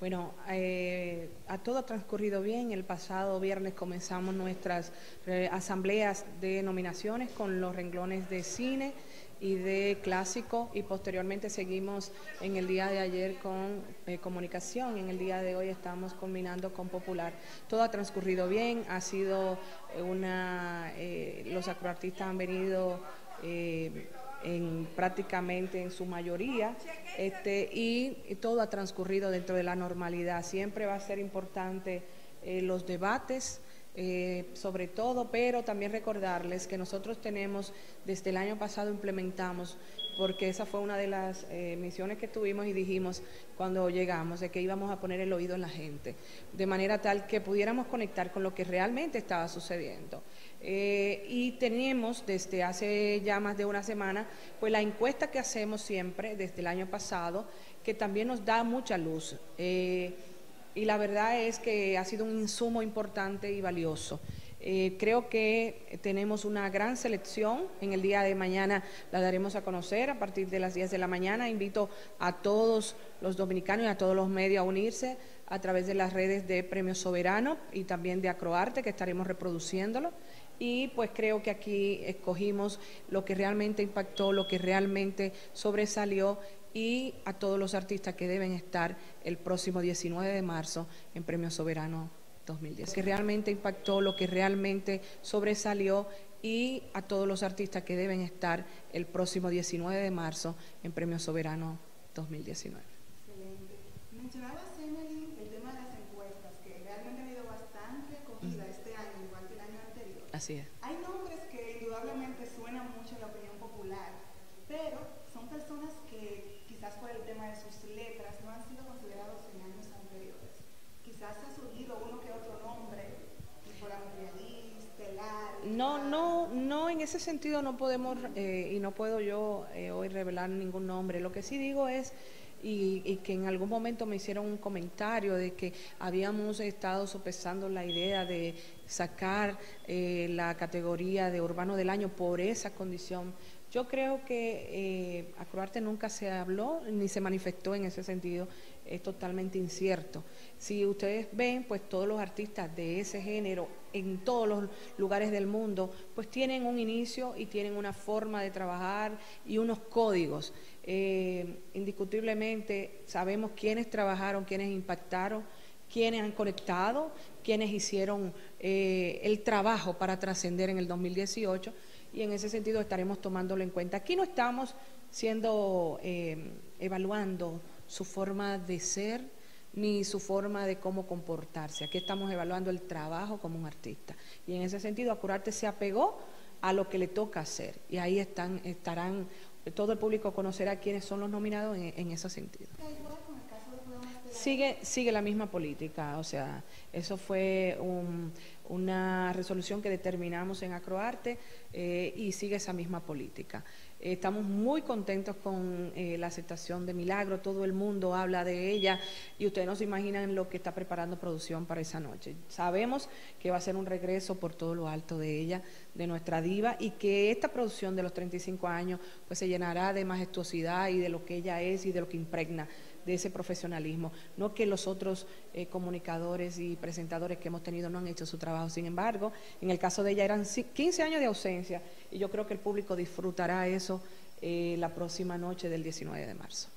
Bueno, eh, a todo ha transcurrido bien. El pasado viernes comenzamos nuestras eh, asambleas de nominaciones con los renglones de cine y de clásico y posteriormente seguimos en el día de ayer con eh, comunicación, en el día de hoy estamos combinando con popular. Todo ha transcurrido bien, ha sido una, los acroartistas han venido en prácticamente en su mayoría este, y, todo ha transcurrido dentro de la normalidad. Siempre va a ser importante eh, los debates, eh, sobre todo, pero también recordarles que nosotros tenemos, desde el año pasado implementamos, porque esa fue una de las eh, misiones que tuvimos y dijimos cuando llegamos, de que íbamos a poner el oído en la gente, de manera tal que pudiéramos conectar con lo que realmente estaba sucediendo. Eh, y teníamos desde hace ya más de una semana, pues la encuesta que hacemos siempre desde el año pasado, que también nos da mucha luz. Eh, y la verdad es que ha sido un insumo importante y valioso. Eh, creo que tenemos una gran selección. En el día de mañana la daremos a conocer a partir de las 10 de la mañana. Invito a todos los dominicanos y a todos los medios a unirse a través de las redes de Premio Soberano y también de Acroarte, que estaremos reproduciéndolo y pues creo que aquí escogimos lo que realmente impactó, lo que realmente sobresalió y a todos los artistas que deben estar el próximo 19 de marzo en Premio Soberano 2010. Que realmente impactó, lo que realmente sobresalió y a todos los artistas que deben estar el próximo 19 de marzo en Premio Soberano 2019. Excelente. Mencionabas, Emily, el tema de las encuestas, que realmente ha habido bastante acogida este año, igual que el año anterior. Así es. Hay nombres que indudablemente suenan mucho en la opinión popular, pero son personas que quizás por el tema de sus letras no han sido considerados en años anteriores. Quizás ha surgido uno que otro nombre, tipo la Estelar. No, no, no, en ese sentido no podemos eh, y no puedo yo eh, hoy revelar ningún nombre. Lo que sí digo es y, que en algún momento me hicieron un comentario de que habíamos estado sopesando la idea de sacar eh, la categoría de urbano del año por esa condición. Yo creo que eh, Acroarte nunca se habló ni se manifestó en ese sentido, es totalmente incierto. Si ustedes ven, pues todos los artistas de ese género en todos los lugares del mundo, pues tienen un inicio y tienen una forma de trabajar y unos códigos. Eh, indiscutiblemente sabemos quiénes trabajaron, quiénes impactaron, quiénes han conectado, quiénes hicieron eh, el trabajo para trascender en el 2018 y en ese sentido estaremos tomándolo en cuenta. Aquí no estamos siendo, eh, evaluando su forma de ser ni su forma de cómo comportarse. Aquí estamos evaluando el trabajo como un artista. Y en ese sentido, Acurarte se apegó a lo que le toca hacer. Y ahí están, estarán, todo el público conocerá quiénes son los nominados en, en ese sentido. Sigue, sigue la misma política, o sea, eso fue una resolución que determinamos en Acroarte eh, y sigue esa misma política. estamos muy contentos con eh, la aceptación de Milagro, todo el mundo habla de ella y ustedes no se imaginan lo que está preparando producción para esa noche. Sabemos que va a ser un regreso por todo lo alto de ella, de nuestra diva, y que esta producción de los 35 años pues se llenará de majestuosidad y de lo que ella es y de lo que impregna de ese profesionalismo. No que los otros eh, comunicadores y presentadores que hemos tenido no han hecho su trabajo. Sin embargo, en el caso de ella eran 15 años de ausencia y yo creo que el público disfrutará eso eh, la próxima noche del 19 de marzo.